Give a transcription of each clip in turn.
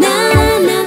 na na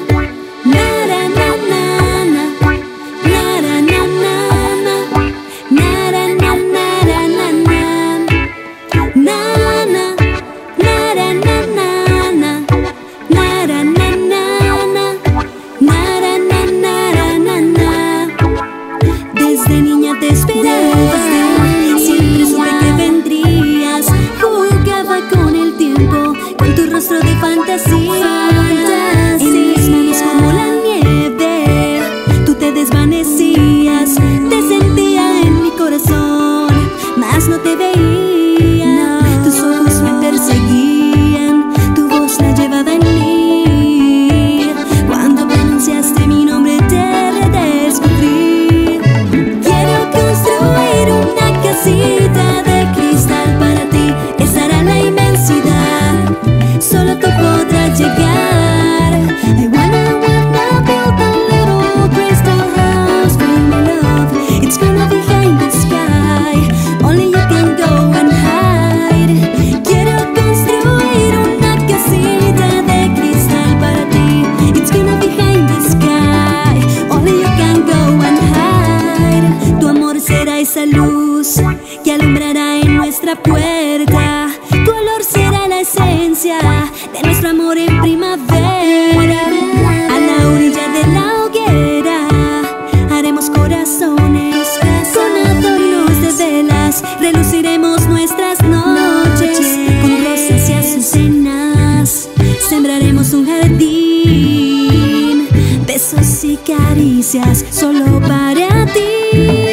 que alumbrará en nuestra puerta. Tu olor será la esencia de nuestro amor en primavera. A la orilla de la hoguera haremos corazones con adornos de velas. Reluciremos nuestras noches con rosas y azucenas. Sembraremos un jardín, besos y caricias solo para ti.